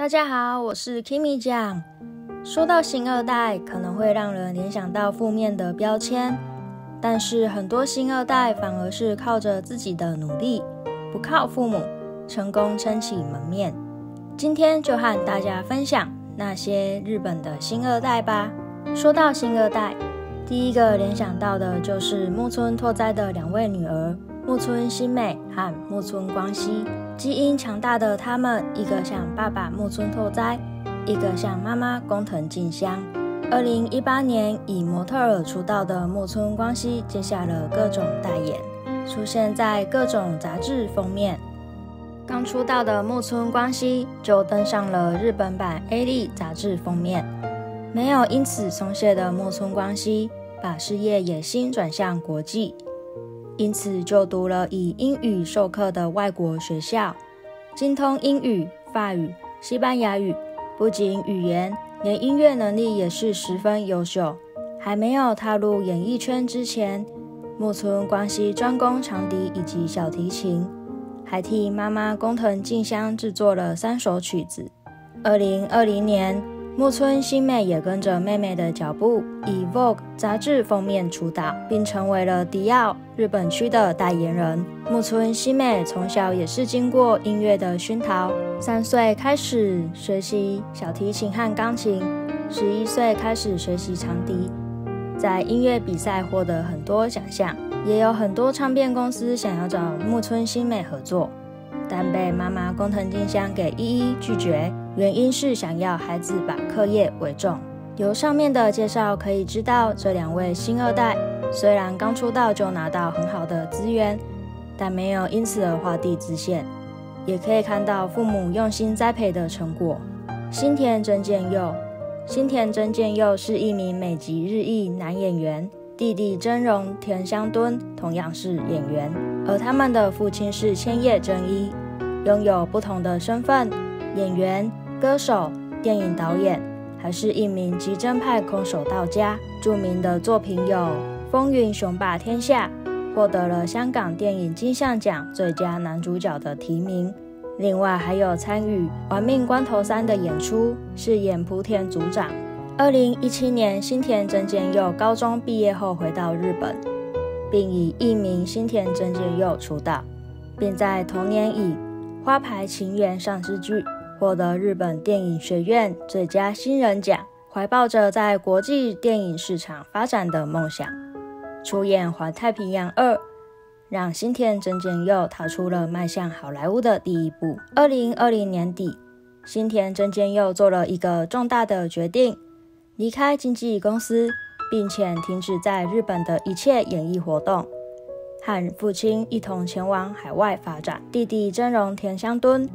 大家好，我是 Kimi 酱。说到星二代，可能会让人联想到负面的标签，但是很多星二代反而是靠着自己的努力，不靠父母，成功撑起门面。今天就和大家分享那些日本的星二代吧。说到星二代，第一个联想到的就是木村拓哉的两位女儿木村新美和木村光希。基因强大的他们，一个像爸爸木村拓哉，一个像妈妈工藤静香。二零一八年以模特儿出道的木村光希，接下了各种代言，出现在各种杂志封面。刚出道的木村光希就登上了日本版《A 丽》杂志封面。没有因此松懈的木村光希，把事业野心转向国际。因此，就读了以英语授课的外国学校，精通英语、法语、西班牙语，不仅语言，连音乐能力也是十分优秀。还没有踏入演艺圈之前，木村光希专攻长笛以及小提琴，还替妈妈工藤静香制作了三首曲子。二零二零年。木村新美也跟着妹妹的脚步，以 Vogue 杂志封面出道，并成为了迪奥日本区的代言人。木村新美从小也是经过音乐的熏陶，三岁开始学习小提琴和钢琴，十一岁开始学习长笛，在音乐比赛获得很多奖项，也有很多唱片公司想要找木村新美合作，但被妈妈工藤静香给一一拒绝。原因是想要孩子把课业为重。由上面的介绍可以知道，这两位星二代虽然刚出道就拿到很好的资源，但没有因此而画地自限，也可以看到父母用心栽培的成果。新田真剑佑，新田真剑佑是一名美籍日裔男演员，弟弟真荣田香敦同样是演员，而他们的父亲是千叶真一，拥有不同的身份，演员。歌手、电影导演，还是一名极真派空手道家。著名的作品有《风云雄霸天下》，获得了香港电影金像奖最佳男主角的提名。另外，还有参与《玩命关头三》的演出，饰演莆田组长。二零一七年，新田真剑佑高中毕业后回到日本，并以艺名新田真剑佑出道，并在同年以《花牌情缘》上市剧。获得日本电影学院最佳新人奖，怀抱着在国际电影市场发展的梦想，出演《环太平洋二》，让新田真剑佑踏出了迈向好莱坞的第一步。二零二零年底，新田真剑佑做了一个重大的决定，离开经纪公司，并且停止在日本的一切演艺活动，和父亲一同前往海外发展。弟弟真荣田香敦。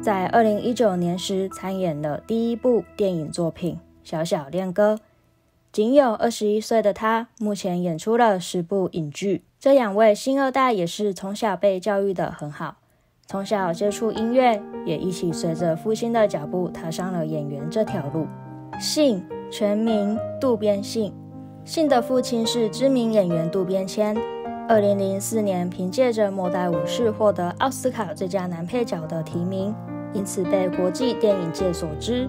在二零一九年时，参演了第一部电影作品《小小恋歌》。仅有二十一岁的他，目前演出了十部影剧。这两位星二代也是从小被教育的很好，从小接触音乐，也一起随着父亲的脚步踏上了演员这条路。姓全名渡边信，信的父亲是知名演员渡边谦。二零零四年，凭借着《末代武士》获得奥斯卡最佳男配角的提名。因此被国际电影界所知。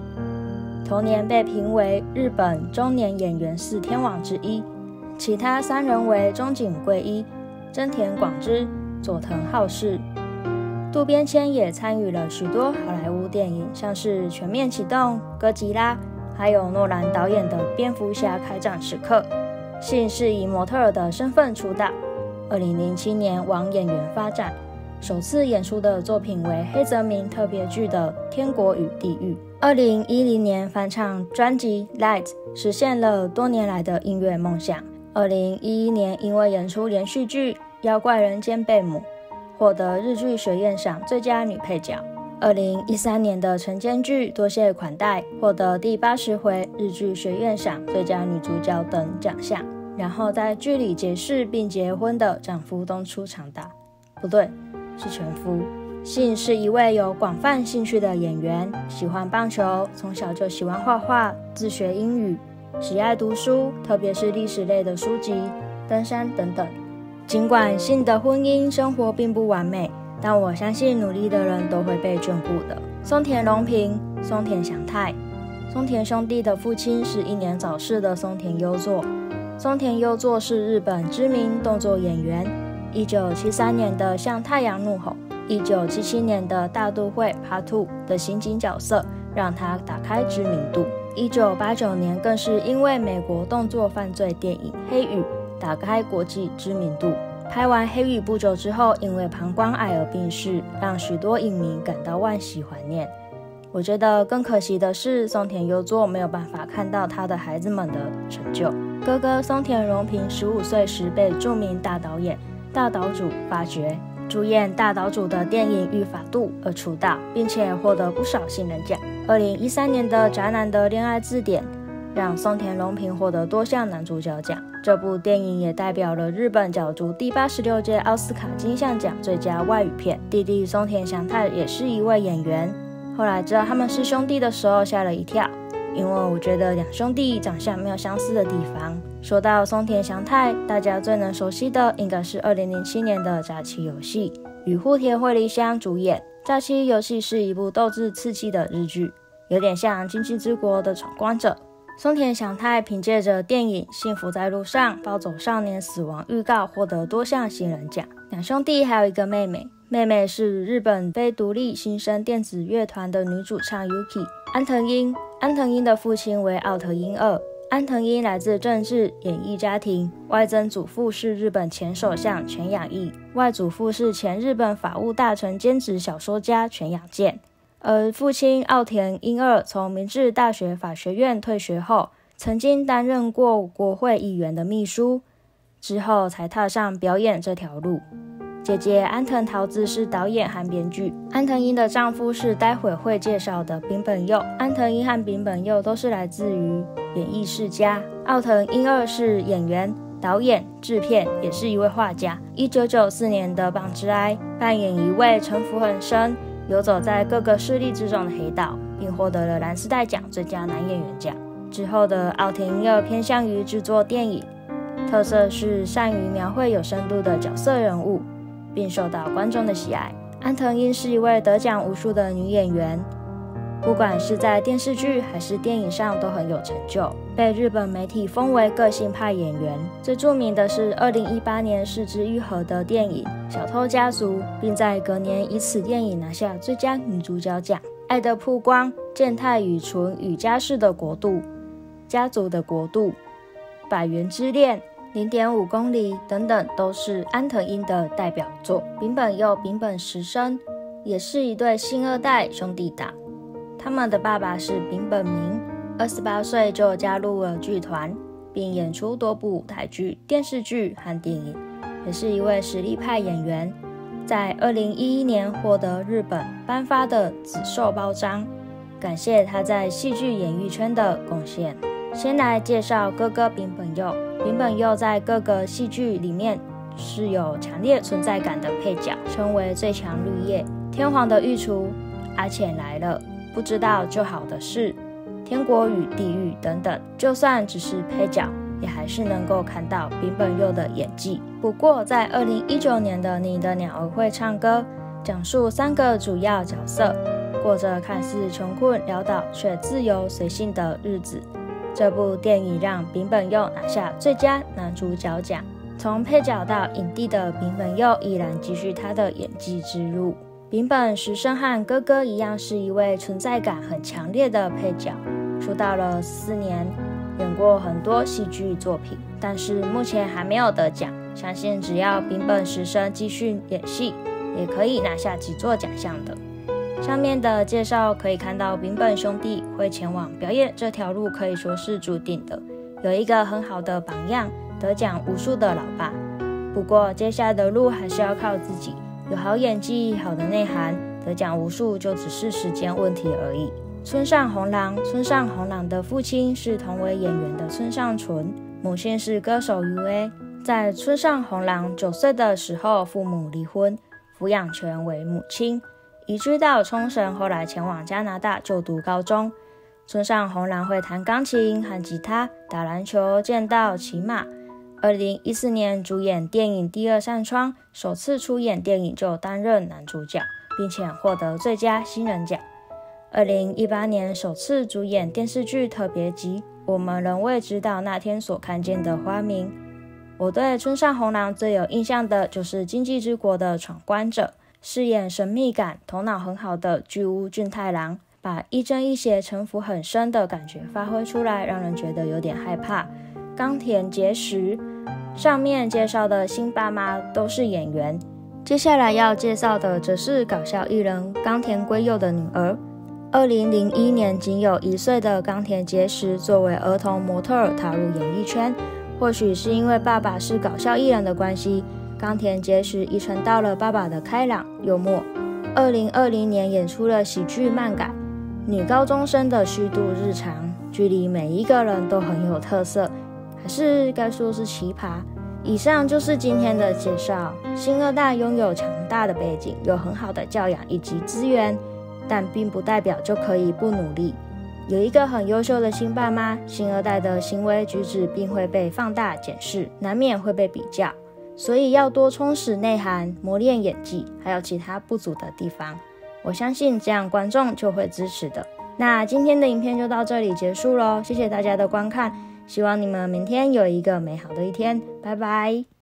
同年被评为日本中年演员四天王之一，其他三人为中井贵一、真田广之、佐藤浩市。渡边谦也参与了许多好莱坞电影，像是《全面启动》、《哥吉拉》，还有诺兰导演的《蝙蝠侠：开战时刻》。信是以模特儿的身份出道，二零零七年往演员发展。首次演出的作品为黑泽明特别剧的《天国与地狱》。二零一零年翻唱专辑《Light》，实现了多年来的音乐梦想。二零一一年因为演出连续剧《妖怪人间贝母》，获得日剧学院赏最佳女配角。二零一三年的晨间剧《多谢款待》，获得第八十回日剧学院赏最佳女主角等奖项。然后在剧里结识并结婚的丈夫东出长大，不对。是全夫。信是一位有广泛兴趣的演员，喜欢棒球，从小就喜欢画画、自学英语，喜爱读书，特别是历史类的书籍、登山等等。尽管信的婚姻生活并不完美，但我相信努力的人都会被眷顾的。松田龙平松田翔太。松田兄弟的父亲是英年早逝的松田优作。松田优作是日本知名动作演员。一九七三年的《向太阳怒吼》，一九七七年的《大都会 Part Two》的刑警角色让他打开知名度。一九八九年更是因为美国动作犯罪电影《黑雨》打开国际知名度。拍完《黑雨》不久之后，因为膀胱癌而病逝，让许多影迷感到惋惜怀念。我觉得更可惜的是，松田优作没有办法看到他的孩子们的成就。哥哥松田荣平十五岁时被著名大导演大岛主发掘，主演大岛主的电影《御法度》而出道，并且获得不少新人奖。二零一三年的《宅男的恋爱字典》让松田荣平获得多项男主角奖。这部电影也代表了日本角逐第八十六届奥斯卡金像奖最佳外语片。弟弟松田翔太也是一位演员。后来知道他们是兄弟的时候，吓了一跳，因为我觉得两兄弟长相没有相似的地方。说到松田翔太，大家最能熟悉的应该是2007年的《假期游戏》，与户田惠梨香主演。《假期游戏》是一部斗志刺激的日剧，有点像《经济之国》的闯关者。松田翔太凭借着电影《幸福在路上》《暴走少年死亡预告》获得多项新人奖。两兄弟还有一个妹妹。妹妹是日本非独立新生电子乐团的女主唱 Yuki 安藤英。安藤英的父亲为奥藤英二。安藤英来自政治演艺家庭，外曾祖父是日本前首相全养义，外祖父是前日本法务大臣兼职小说家全养健。而父亲奥田英二从明治大学法学院退学后，曾经担任过国会议员的秘书，之后才踏上表演这条路。姐姐安藤桃子是导演和编剧。安藤英的丈夫是待会会介绍的丙本佑。安藤英和丙本佑都是来自于演艺世家。奥藤英二是演员、导演、制片，也是一位画家。一九九四年的《棒之哀》扮演一位城府很深、游走在各个势力之中的黑道，并获得了蓝丝带奖最佳男演员奖。之后的奥藤英二偏向于制作电影，特色是善于描绘有深度的角色人物。并受到观众的喜爱。安藤英是一位得奖无数的女演员，不管是在电视剧还是电影上都很有成就，被日本媒体封为个性派演员。最著名的是2018年失之愈合的电影《小偷家族》，并在隔年以此电影拿下最佳女主角奖。《爱的曝光》《健太与纯与家世的国度》《家族的国度》《百元之恋》。零点五公里等等都是安藤英的代表作。丙本佑、丙本石生也是一对新二代兄弟档。他们的爸爸是丙本明，二十八岁就加入了剧团，并演出多部舞台剧、电视剧和电影，也是一位实力派演员。在二零一一年获得日本颁发的紫绶包章，感谢他在戏剧演艺圈的贡献。先来介绍哥哥丙本佑。林本佑在各个戏剧里面是有强烈存在感的配角，称为最强绿叶、天皇的御厨、阿浅来了、不知道就好的事、天国与地狱等等。就算只是配角，也还是能够看到林本佑的演技。不过，在二零一九年的《你的鸟儿会唱歌》，讲述三个主要角色过着看似穷困潦倒却自由随性的日子。这部电影让丙本佑拿下最佳男主角奖。从配角到影帝的丙本佑依然继续他的演技之路。丙本实生和哥哥一样，是一位存在感很强烈的配角，出道了四年，演过很多戏剧作品，但是目前还没有得奖。相信只要丙本实生继续演戏，也可以拿下几座奖项的。上面的介绍可以看到，丙本兄弟会前往表演这条路可以说是注定的。有一个很好的榜样，得奖无数的老爸。不过接下来的路还是要靠自己，有好演技、好的内涵，得奖无数就只是时间问题而已。村上红郎，村上红郎的父亲是同为演员的村上纯，母亲是歌手 U.A。在村上红郎九岁的时候，父母离婚，抚养权为母亲。移居到冲绳，后来前往加拿大就读高中。村上红郎会弹钢琴、和吉他、打篮球、剑道、骑马。二零一四年主演电影《第二扇窗》，首次出演电影就担任男主角，并且获得最佳新人奖。二零一八年首次主演电视剧特别集《我们仍未知道那天所看见的花名》。我对村上红郎最有印象的就是《经济之国》的闯关者，饰演神秘感、头脑很好的巨屋俊太郎，把一正一邪、城府很深的感觉发挥出来，让人觉得有点害怕。冈田结实，上面介绍的新爸妈都是演员，接下来要介绍的则是搞笑艺人冈田圭佑的女儿。二零零一年仅有一岁的冈田结实，作为儿童模特儿踏入演艺圈。或许是因为爸爸是搞笑艺人的关系，冈田结实遗传到了爸爸的开朗幽默。二零二零年演出了喜剧漫改《女高中生的虚度日常》，剧里每一个人都很有特色，还是该说是奇葩。以上就是今天的介绍。新二代拥有强大的背景，有很好的教养以及资源，但并不代表就可以不努力。有一个很优秀的新爸妈，新二代的行为举止并会被放大检视，难免会被比较，所以要多充实内涵，磨练演技，还有其他不足的地方。我相信这样观众就会支持的。那今天的影片就到这里结束喽，谢谢大家的观看，希望你们明天有一个美好的一天，拜拜。